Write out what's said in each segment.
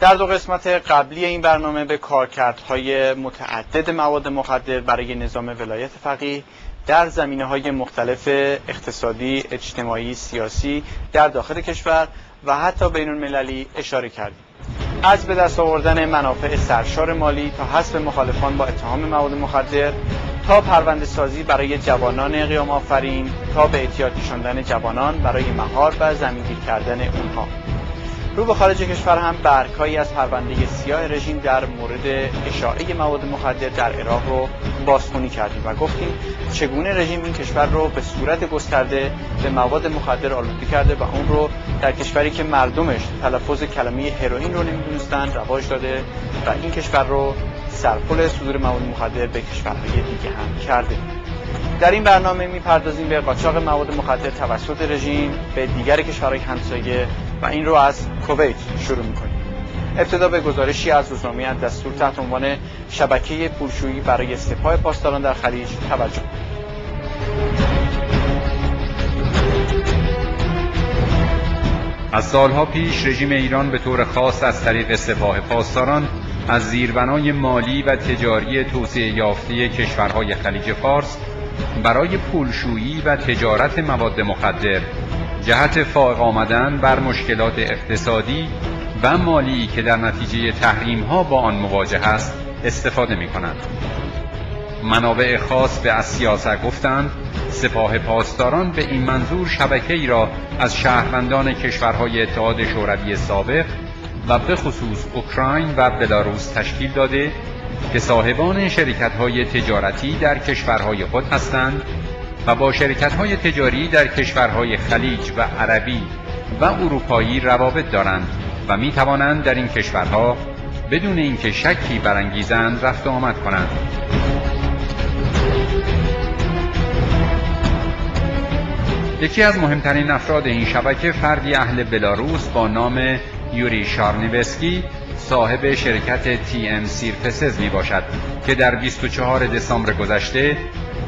در دو قسمت قبلی این برنامه به کارکردهای متعدد مواد مخدر برای نظام ولایت فقیه در زمینه های مختلف اقتصادی، اجتماعی، سیاسی در داخل کشور و حتی بین المللی اشاره کردیم. از به دست آوردن منافع سرشار مالی تا حذف مخالفان با اتهام مواد مخدر تا پرونده سازی برای جوانان قیام آفرین تا به احتیاط جوانان برای مهار و زمینگیر کردن اونها رو به خارج کشور هم برکایی از پرونده سیاه رژیم در مورد اشاعه مواد مخدر در عراق رو بازخونی کردیم و گفتیم چگونه رژیم این کشور رو به صورت گسترده به مواد مخدر آلوده کرده و اون رو در کشوری که مردمش تلفظ کلمه هروئین رو نمی‌دونستن رواج داده و این کشور رو سرپل صدور مواد مخدر به کشورهای دیگه هم کرده. در این برنامه می‌پردازیم به قاچاق مواد مخدر توسط رژیم به دیگر کشورهای همسایه و این رو از کویت شروع می‌کنیم. ابتدا به گزارشی از روزنامه دستور تحت عنوان شبکه پولشویی برای سپاه پاسداران در خلیج توجه. از سالها پیش رژیم ایران به طور خاص از طریق سپاه پاسداران از زیربنای مالی و تجاری توسعه یافته کشورهای خلیج فارس برای پولشویی و تجارت مواد مخدر جهت فائق آمدن بر مشکلات اقتصادی و مالی که در نتیجه تحریم ها با آن مواجه است استفاده می کنند. منابع خاص به از سیاست گفتند سپاه پاسداران به این منظور شبکه ای را از شهروندان کشورهای اتحاد شوروی سابق و به خصوص اوکراین و بلاروس تشکیل داده که صاحبان شرکت های تجارتی در کشورهای خود هستند و با شرکت های تجاری در کشورهای خلیج و عربی و اروپایی روابط دارند و می توانند در این کشورها بدون اینکه شکی برانگیزند رفت و آمد کنند. یکی از مهمترین افراد این شبکه فردی اهل بلاروس با نام یوری شارنیوسکی صاحب شرکت تی ام سیرفسز می باشد که در 24 دسامبر گذشته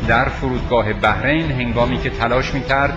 در فرودگاه بحرین هنگامی که تلاش می کرد